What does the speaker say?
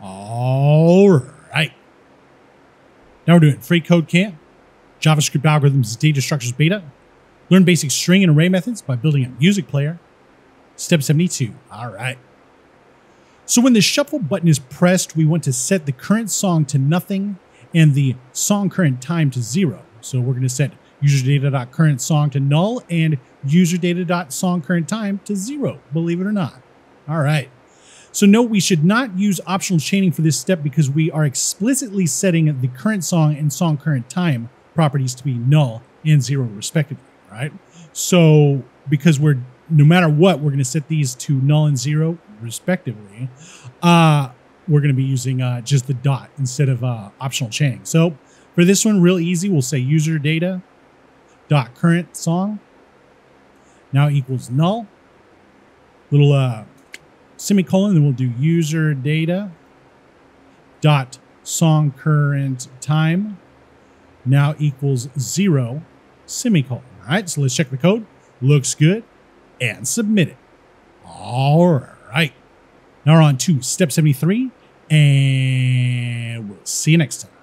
All right. Now we're doing freeCodeCamp, JavaScript algorithms, data structures beta. Learn basic string and array methods by building a music player. Step 72. All right. So when the shuffle button is pressed, we want to set the current song to nothing and the song current time to zero. So we're going to set userdata.current song to null and userdata.song current time to zero, believe it or not. All right. So note we should not use optional chaining for this step because we are explicitly setting the current song and song current time properties to be null and zero respectively, right? So because we're no matter what, we're going to set these to null and zero respectively. Uh, we're going to be using uh, just the dot instead of uh, optional chaining. So for this one, real easy, we'll say user data dot current song now equals null. Little uh, semicolon, then we'll do user data dot song current time now equals zero semicolon. All right, so let's check the code. Looks good and submit it. All right. Now we're on to step 73, and we'll see you next time.